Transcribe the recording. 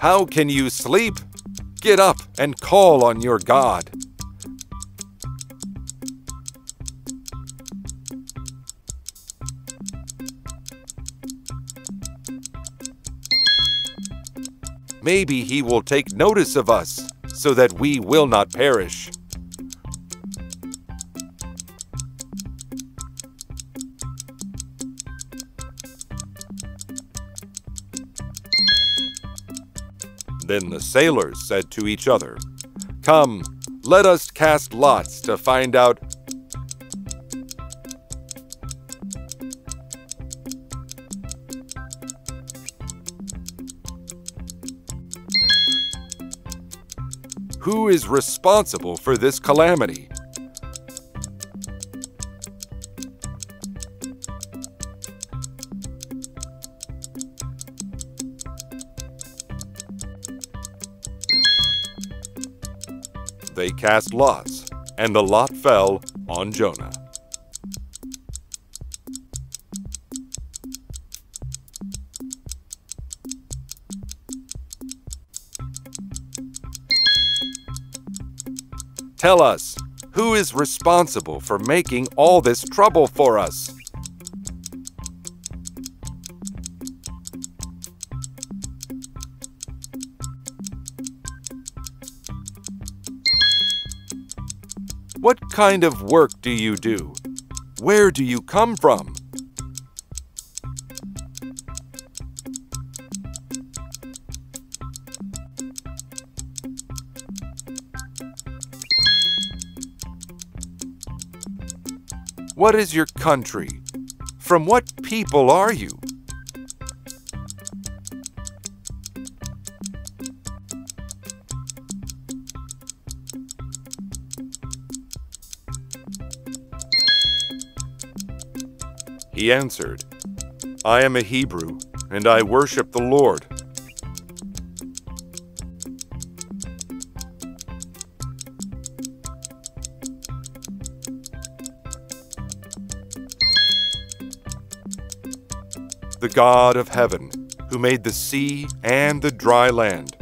How can you sleep? Get up and call on your God. Maybe he will take notice of us so that we will not perish. Then the sailors said to each other, Come, let us cast lots to find out who is responsible for this calamity. They cast lots, and the lot fell on Jonah. Tell us, who is responsible for making all this trouble for us? What kind of work do you do? Where do you come from? What is your country? From what people are you? He answered, I am a Hebrew, and I worship the Lord. The God of heaven, who made the sea and the dry land.